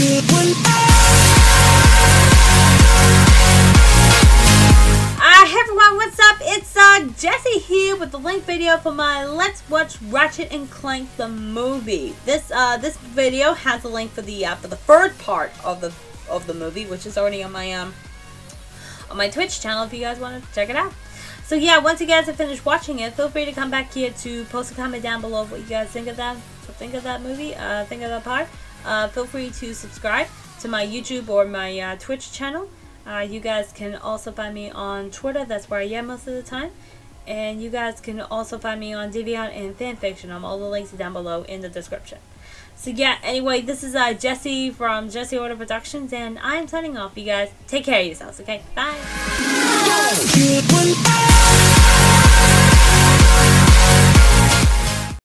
Hey everyone, what's up? It's uh, Jesse here with the link video for my Let's Watch Ratchet and Clank the movie. This uh, this video has a link for the uh, for the third part of the of the movie, which is already on my um on my Twitch channel if you guys want to check it out. So yeah, once you guys have finished watching it, feel free to come back here to post a comment down below what you guys think of that think of that movie, uh, think of that part. Uh, feel free to subscribe to my YouTube or my uh, Twitch channel. Uh, you guys can also find me on Twitter. That's where I am most of the time. And you guys can also find me on Deviant and Fanfiction. I'm all the links down below in the description. So yeah, anyway, this is uh, Jesse from Jesse Order Productions, and I'm signing off. You guys take care of yourselves, okay? Bye.